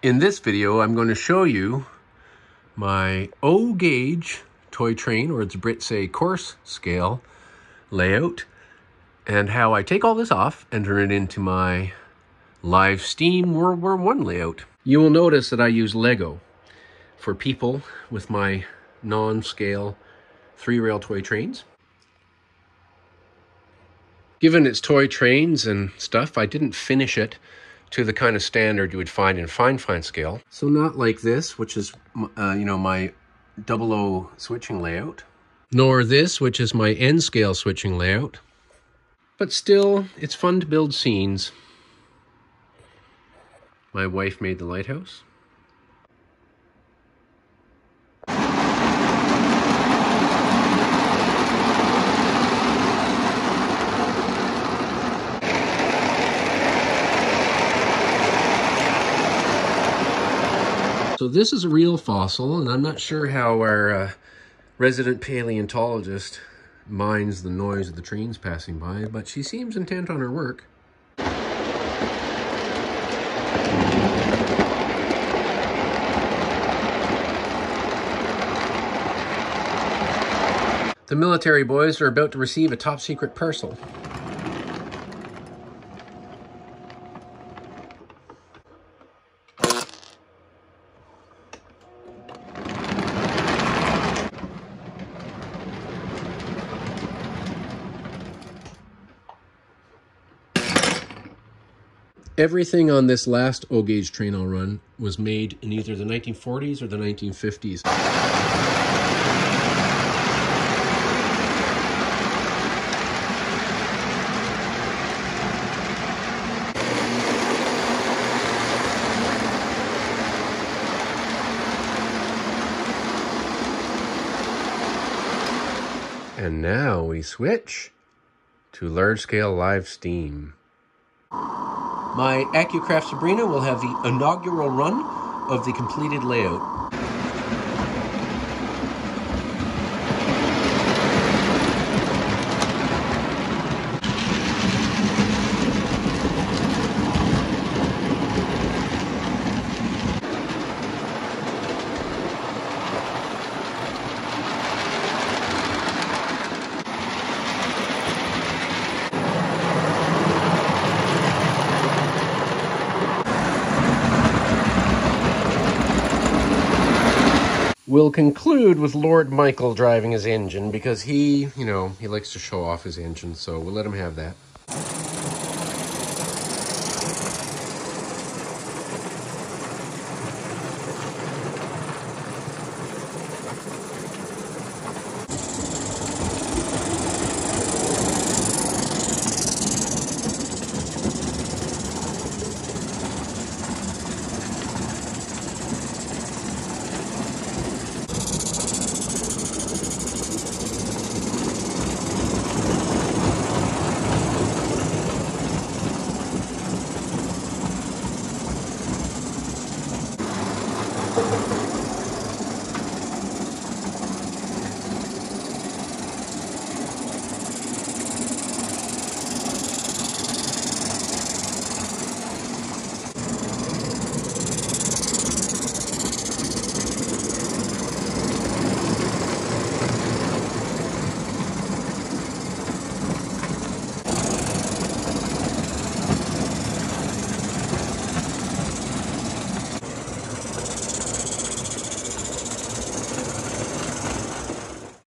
In this video, I'm going to show you my O gauge toy train, or its Brit say coarse scale layout, and how I take all this off and turn it into my live steam World War One layout. You will notice that I use Lego for people with my non-scale three-rail toy trains. Given its toy trains and stuff, I didn't finish it to the kind of standard you would find in fine fine scale. So not like this, which is, uh, you know, my double O switching layout. Nor this, which is my N scale switching layout. But still, it's fun to build scenes. My wife made the lighthouse. So this is a real fossil, and I'm not sure how our uh, resident paleontologist minds the noise of the trains passing by, but she seems intent on her work. The military boys are about to receive a top secret parcel. Everything on this last O-gauge train I'll run was made in either the 1940s or the 1950s. And now we switch to large-scale live steam. My Accucraft Sabrina will have the inaugural run of the completed layout. We'll conclude with Lord Michael driving his engine because he, you know, he likes to show off his engine, so we'll let him have that.